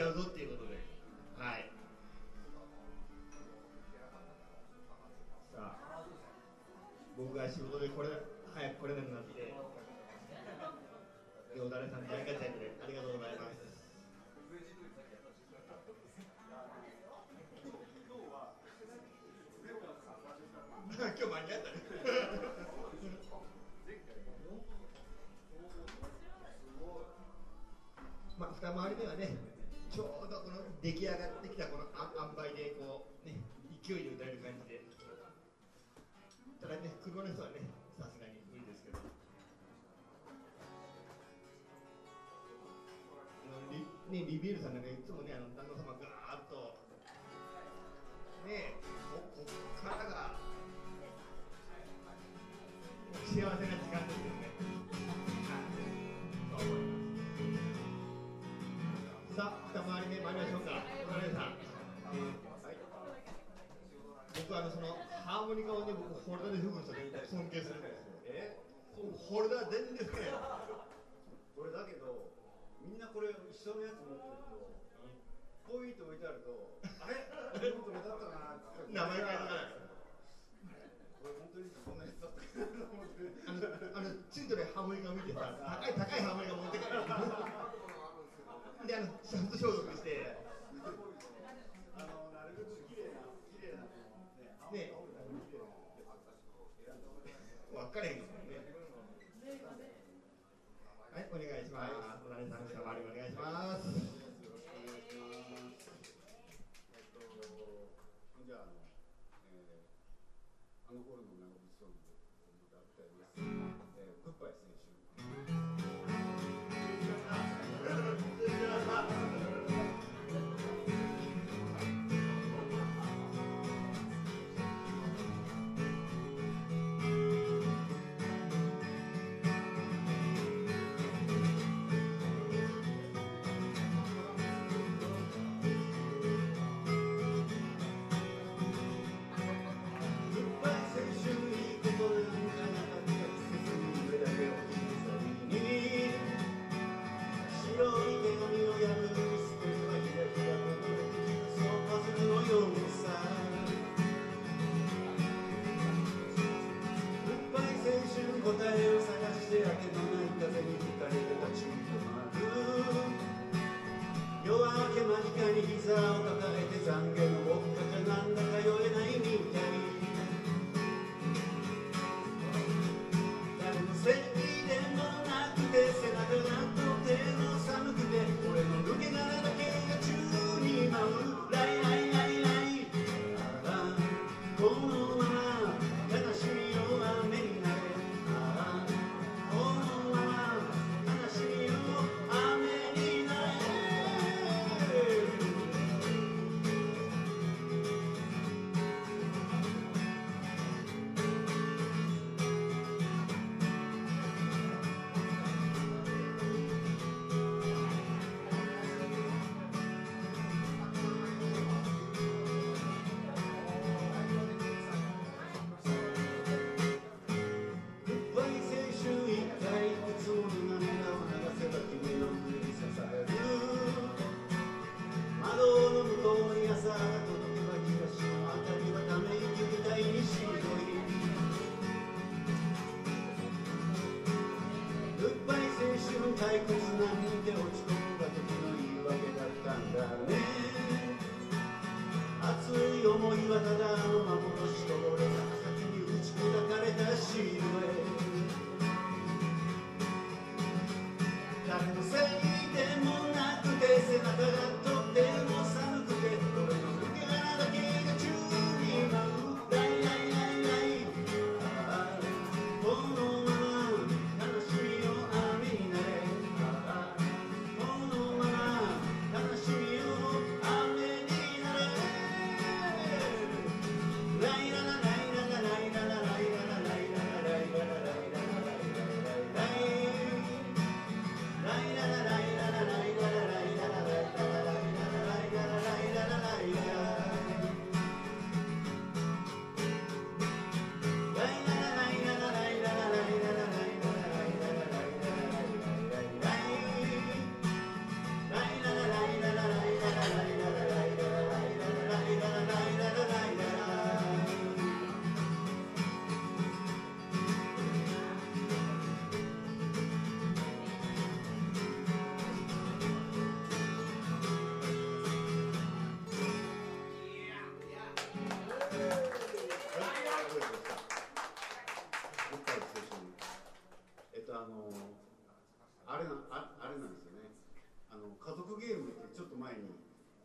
ちゃうぞっていうことで。はい。さあ僕が仕事でこれ早く来れなくなってよだれさんにやりかちゃいくれありがとうございます。今日間に合ったね。まあ、二回り目はね、ちょうどこの出来上がってきたこのあ塩梅でこう、ね、勢いで歌える感じで、ただね、車の人はね、さすがに無理ですけど。リね、リビールさんなんかいつね、僕ホルダーで吹く人尊敬するんですよ。え僕ホルダー全然吹けない。これだけどみんなこれ一緒のやつ持ってるとこういう人置いてあるとあれ俺もこれだったなって名前変えながら。これ本当にこんなやつだったかなと思ってあの、あの、ついてるハモリが見てさ、高い高い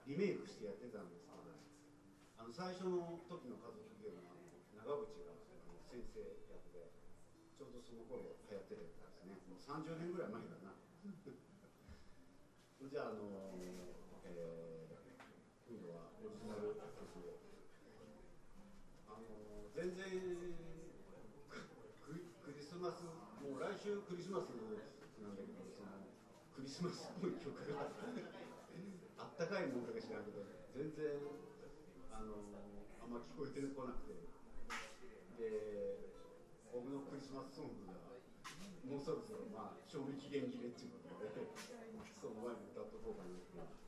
リメイクしてやってたんですけどあの最初の時の家族ゲームは長渕があの先生役でちょうどその頃流行ってたやつですね。もう30年ぐらい前かな。じゃああの、えー今度はオリジナル曲を。あの全然クリクリスマスもう来週クリスマスなんだけどそのクリスマスっぽい曲が。ったかいもんか知らんけど全然あのあんま聞こえてこなくてで僕のクリスマスソングがもうそろそろまあ賞味期限切れっていうことで その前に歌っとこうかなって。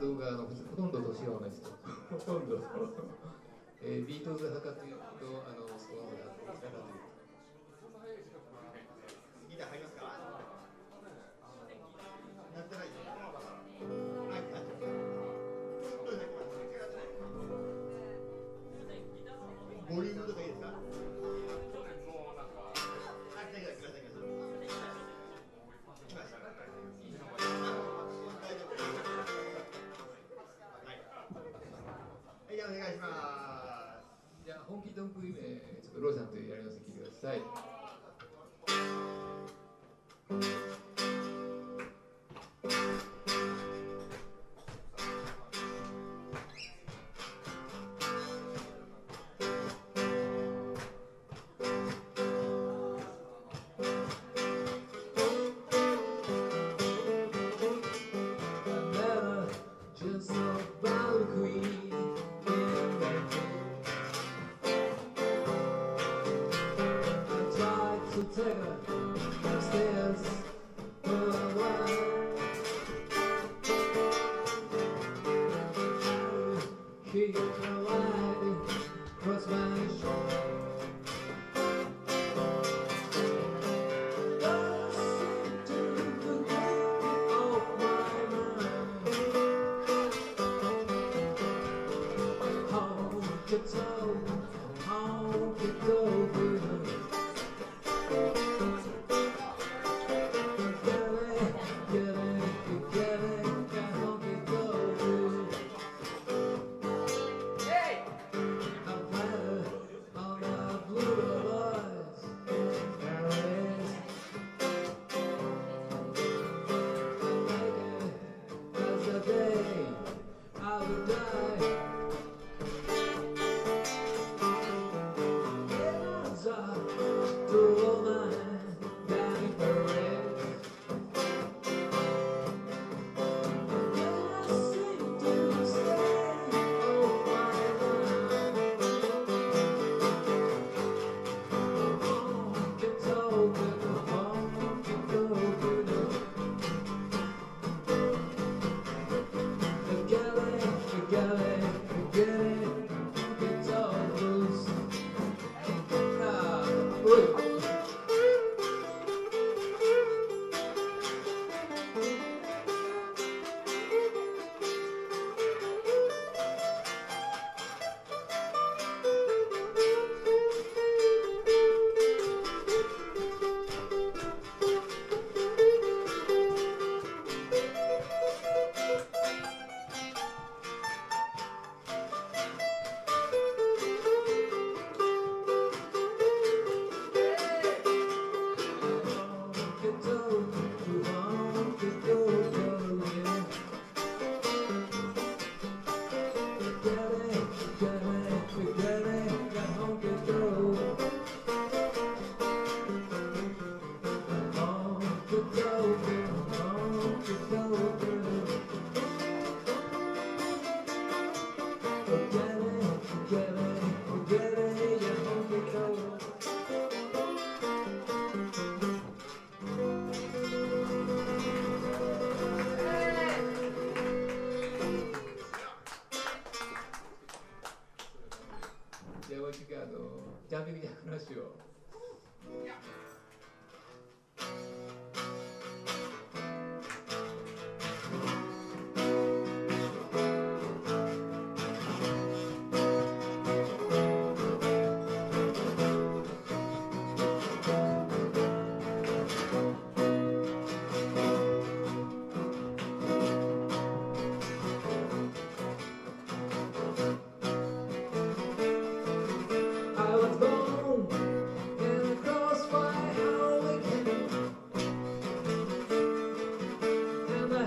動画のほとんど年は同じと。ほとんど。えー、ビートルズ派かというと、あの、そうではなか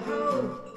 Oh.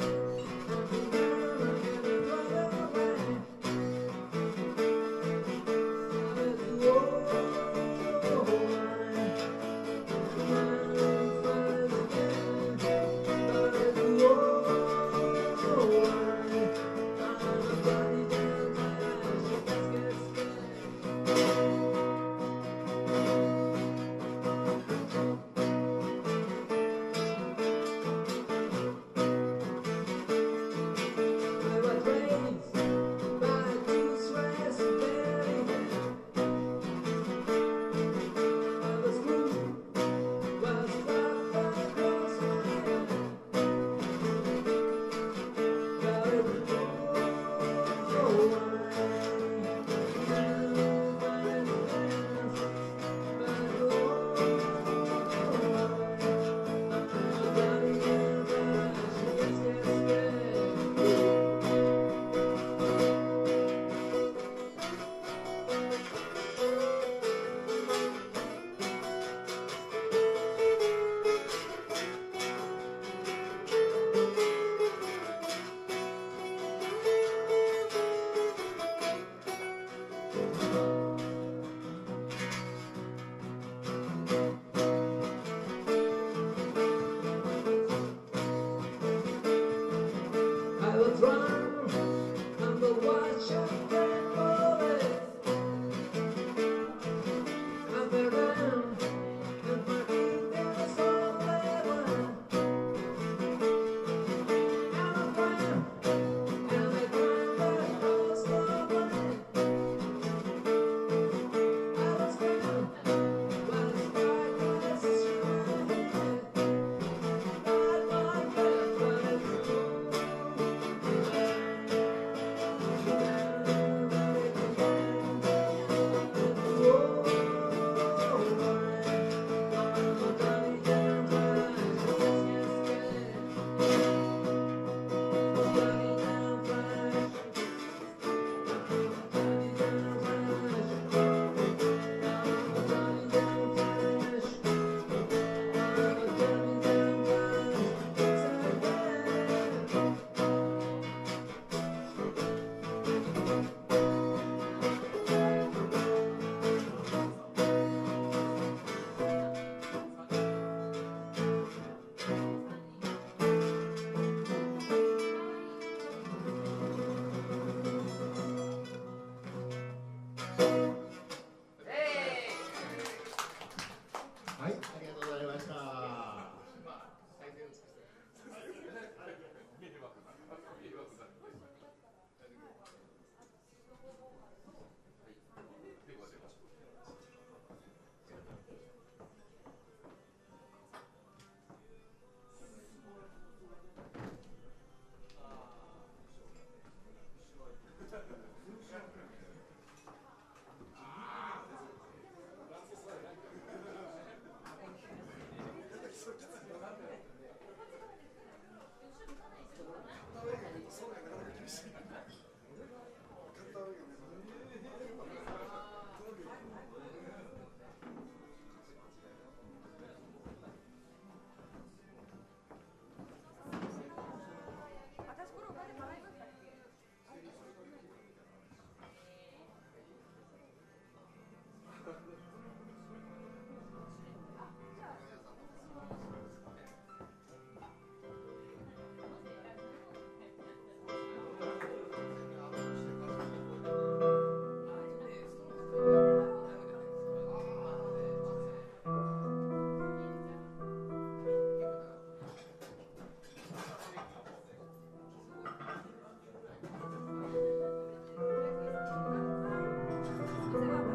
あ、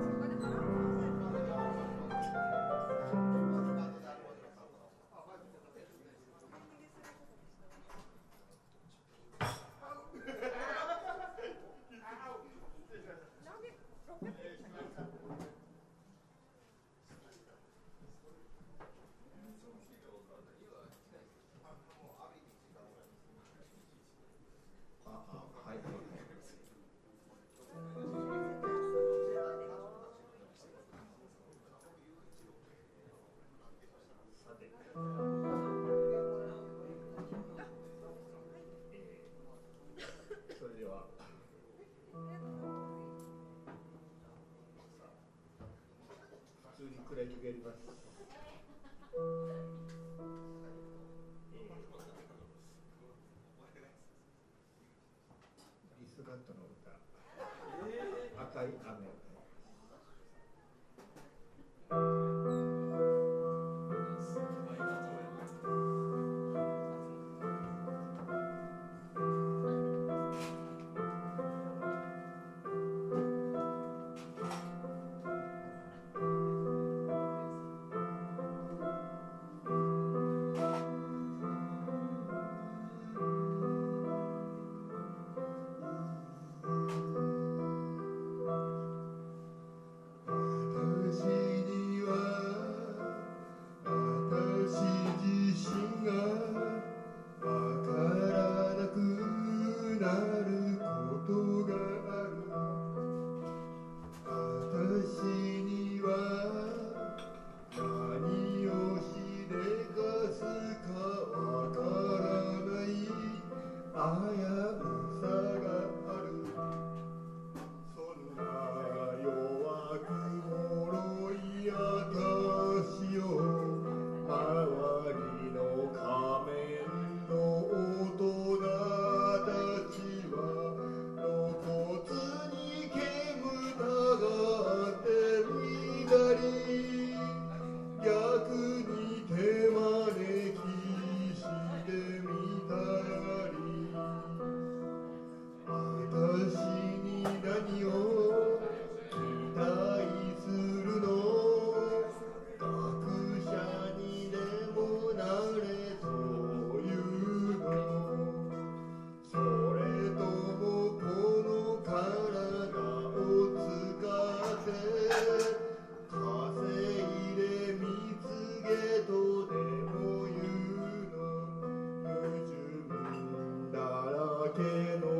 ら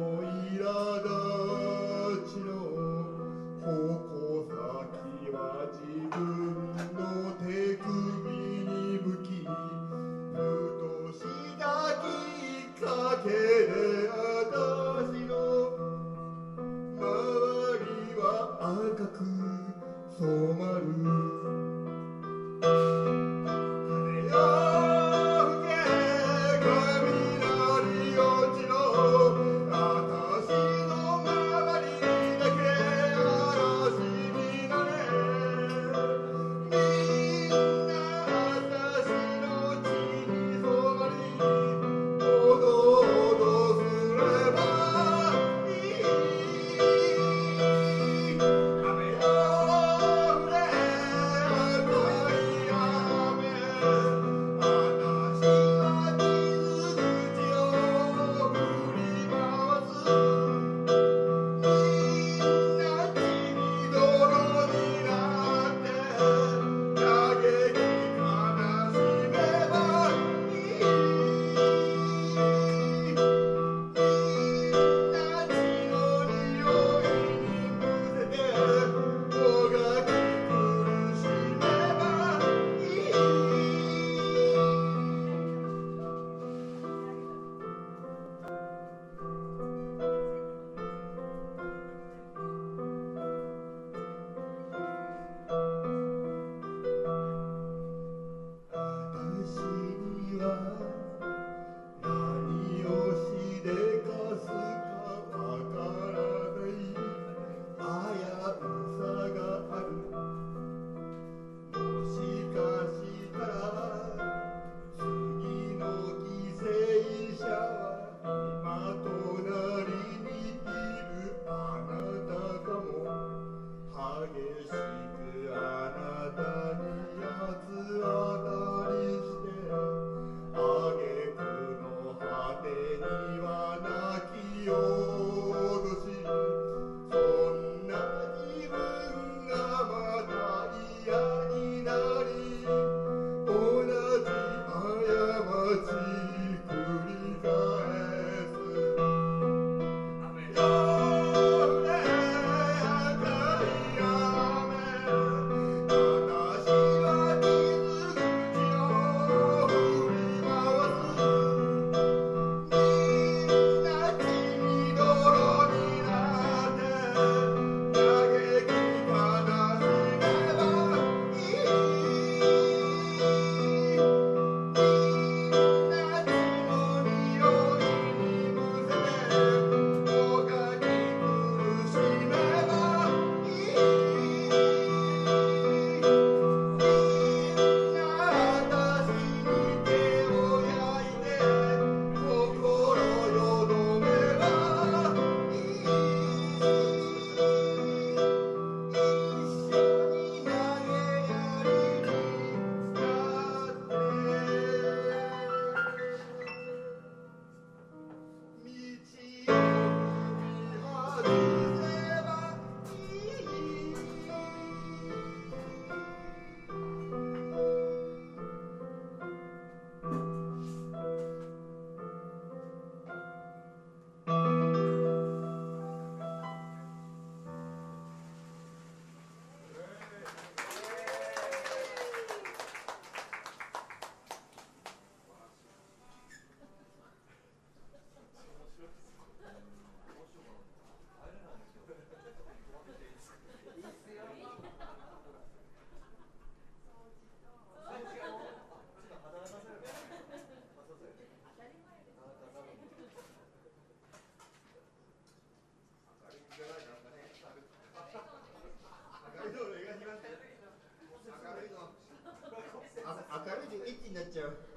と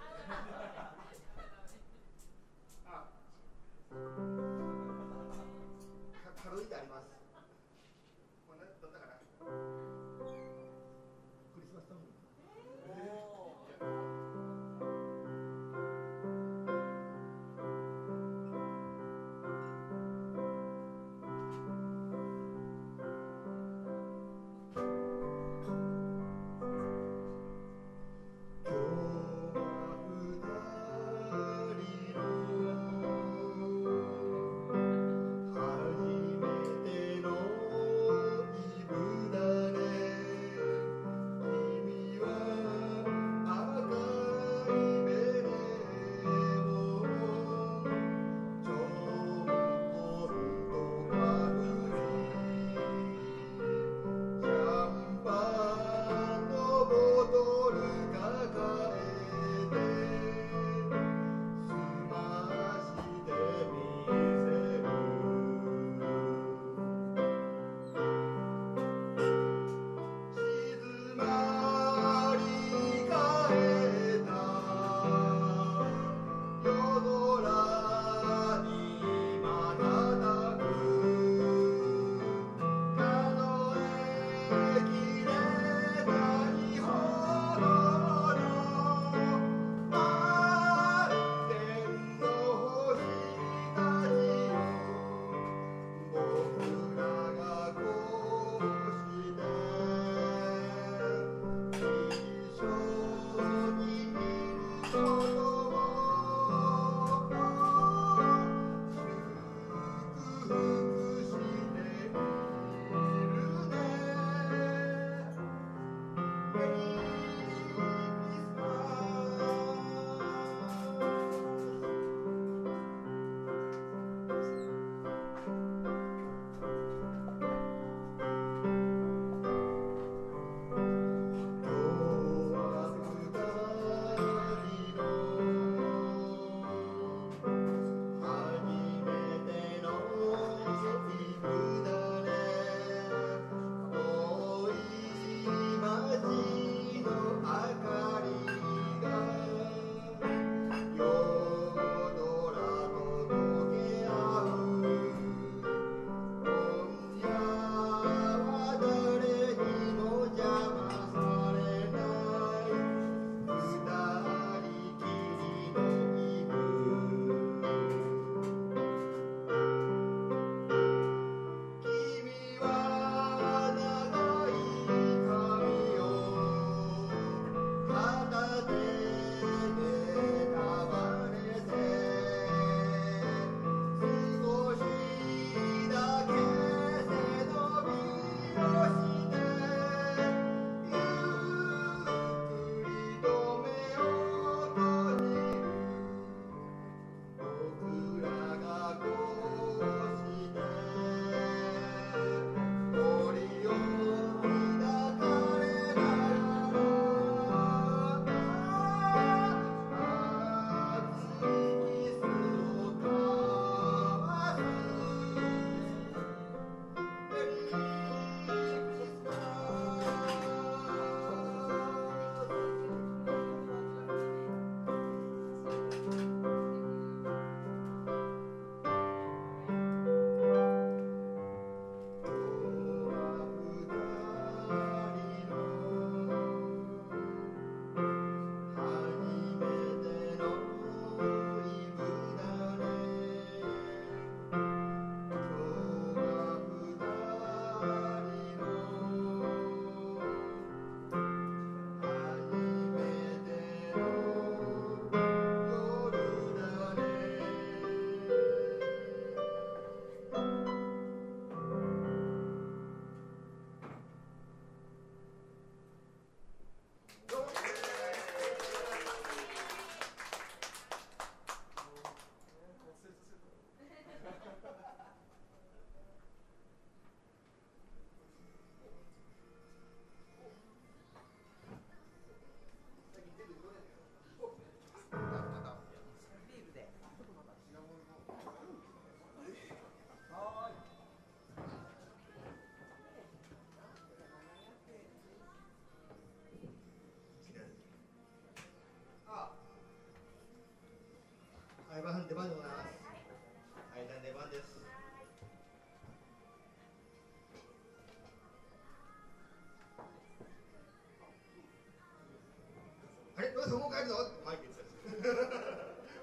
俺そこ帰るぞ。ってマイケルです。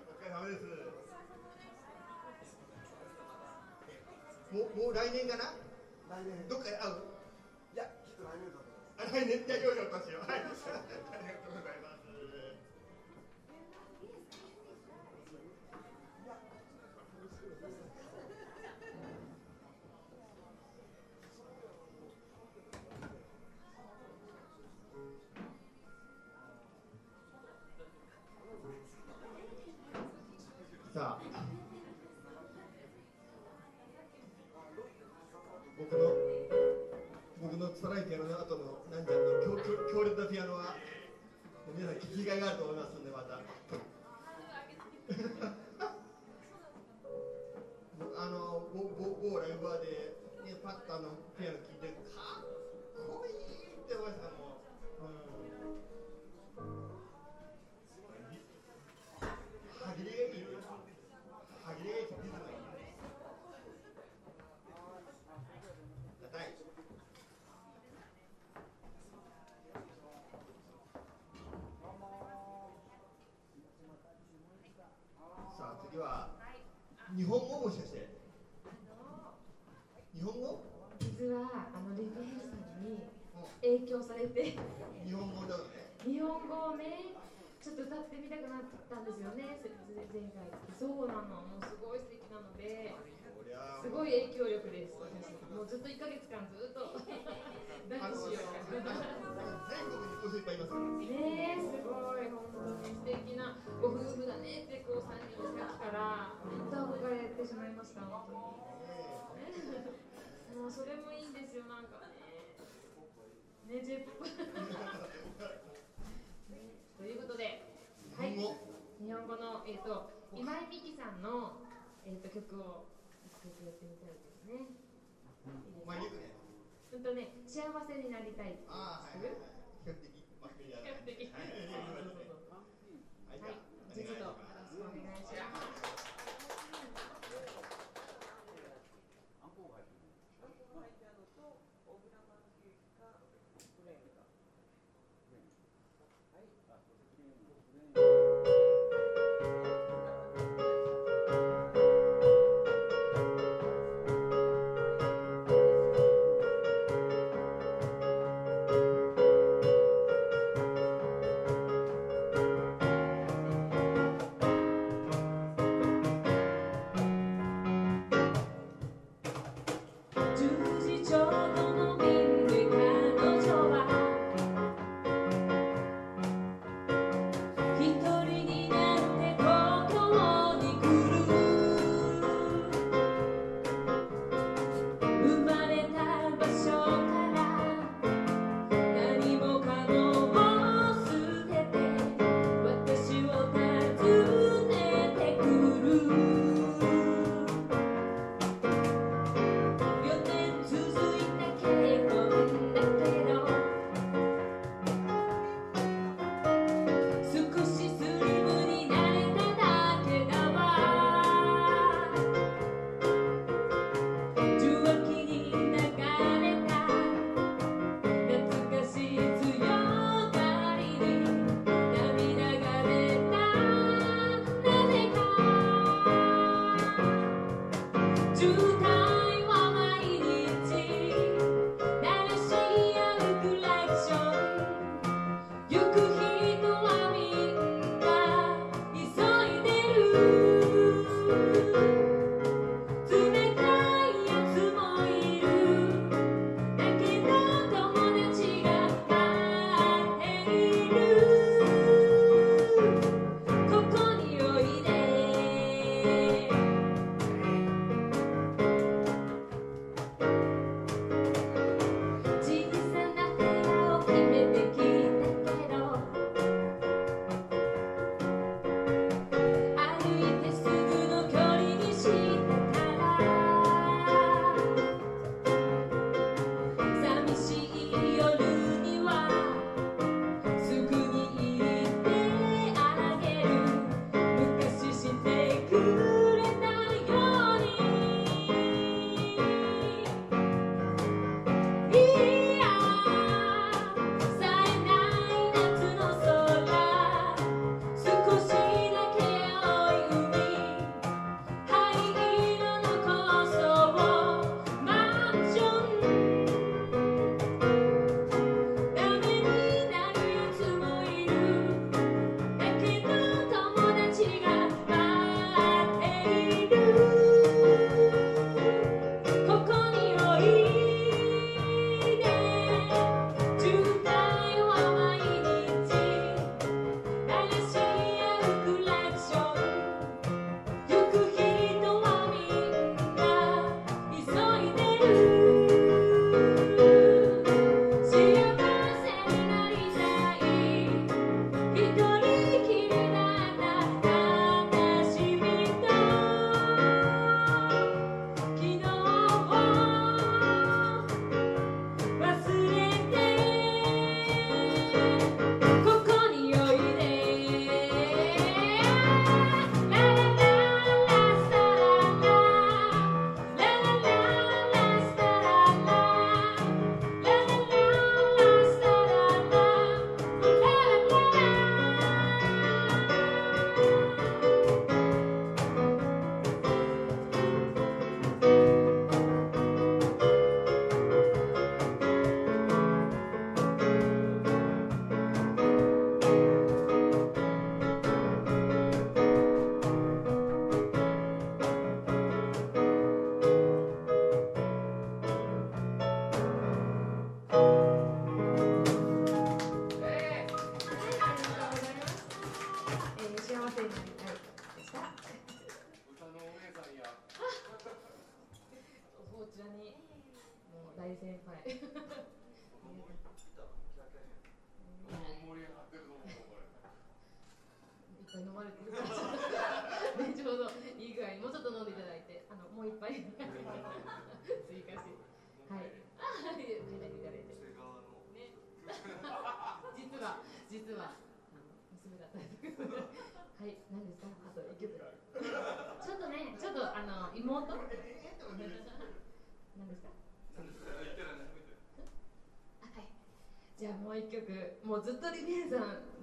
お疲れ様です。ももう来年かな？日本語もしかして。日本語？実はあのレフヘルさんに影響されて。日本語だよね。日本語をねちょっと歌ってみたくなったんですよね。せ前回。そうなの。もうすごい素敵なので。すごい影響力です。私もうずっと1ヶ月間ずっと。何しようか全国にいっぱいいますねすごい。本当に素敵なご夫婦だねってこう3人さっきから歌を憧れてしまいました本当にそれもいいんですよなんかね。ね j p o p ということで、はい、日本語。の、えー、と今井美樹さんの、えー、と曲を一曲やってみたいですね。いいですかまあね。うんとね、幸せになりたいっていうああはいはいはい。比較的まあ比比較的。はい。はい。はい、じゃあちょっと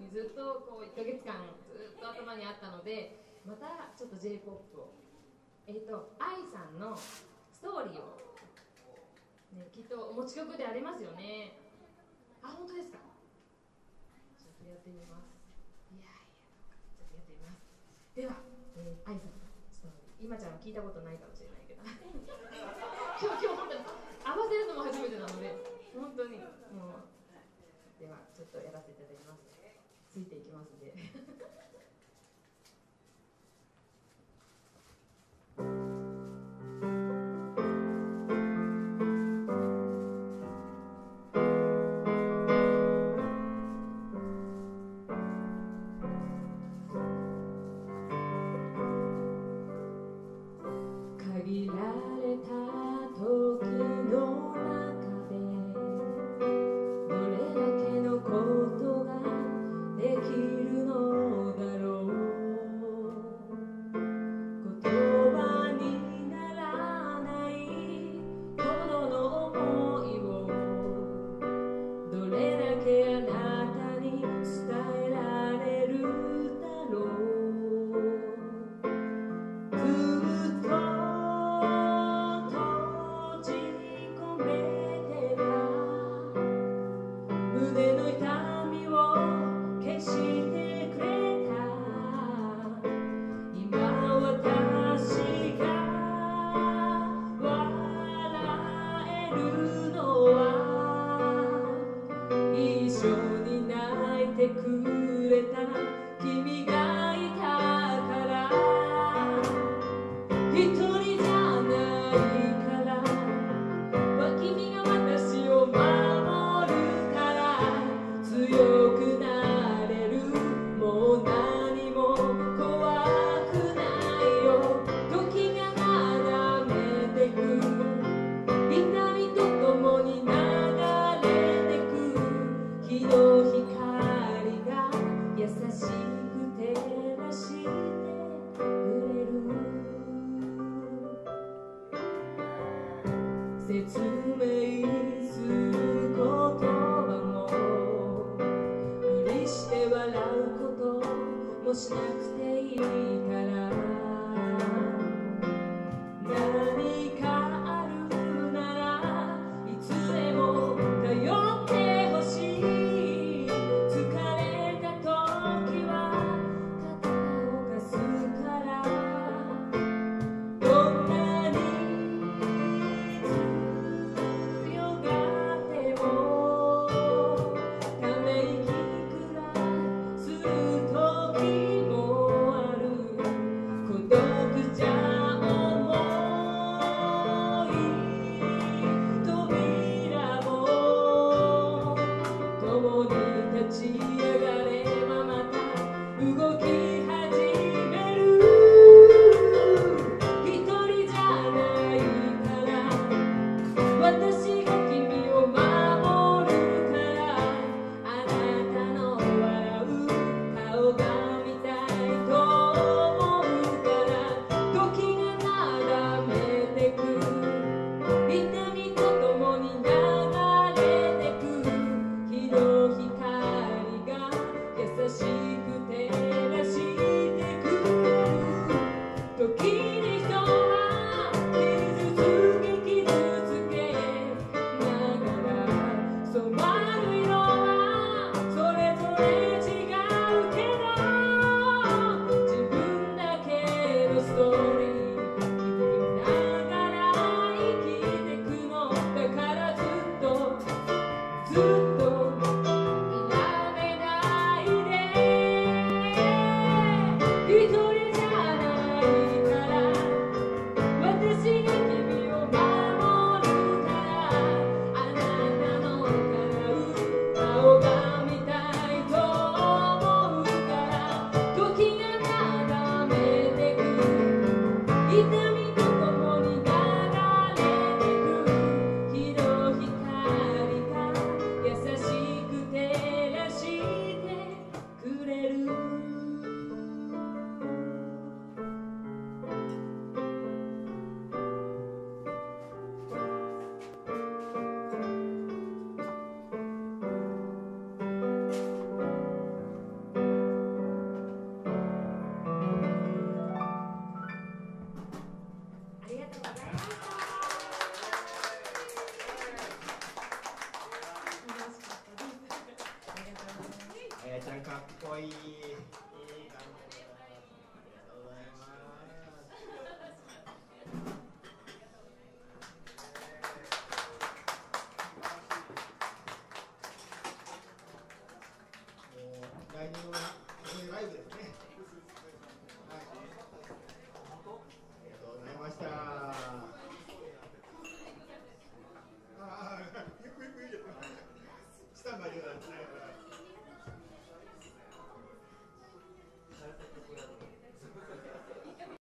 ずっとこう1か月間ずっと頭にあったのでまたちょっと j p o p を。えっ、ー、と AI さんのストーリーを、ね、きっとお持ち曲でありますよね。あ本当ですか？ちょっとやってみます。いやいやちょっとやってみます。では、えー、愛さんストーリー。今ちゃん聞いたことないかもしれないけど。今日今日本当に合わせるのも初めてなので本当にもう。ではちょっとやらせて。ついていきますんで